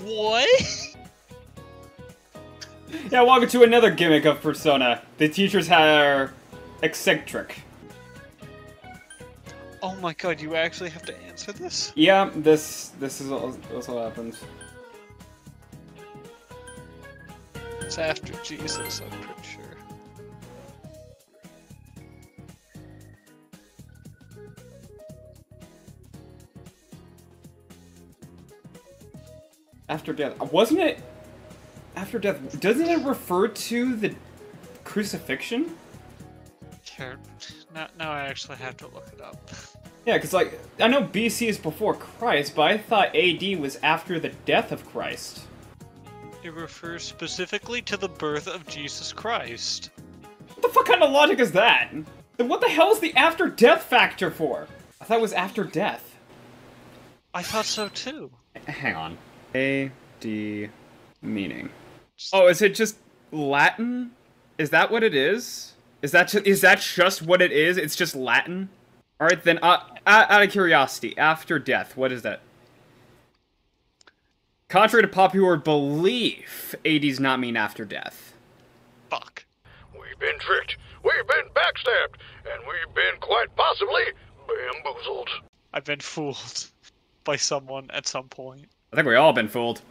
What? Yeah, welcome to another gimmick of Persona. The teachers are eccentric. Oh my god, you actually have to answer this? Yeah, this this is all, this all happens. It's after Jesus, I'm pretty sure. After death, wasn't it? After death, doesn't it refer to the crucifixion? Here, now, now I actually have to look it up. Yeah, because like I know BC is before Christ, but I thought AD was after the death of Christ. It refers specifically to the birth of Jesus Christ. What the fuck kind of logic is that? Then what the hell is the after death factor for? I thought it was after death. I thought so too. Hang on. A D meaning. Oh, is it just Latin? Is that what it is? Is that ju- is that just what it is? It's just Latin. All right, then. Uh, out out of curiosity, after death, what is that? Contrary to popular belief, AD's not mean after death. Fuck. We've been tricked, we've been backstabbed, and we've been quite possibly bamboozled. I've been fooled by someone at some point. I think we all been fooled.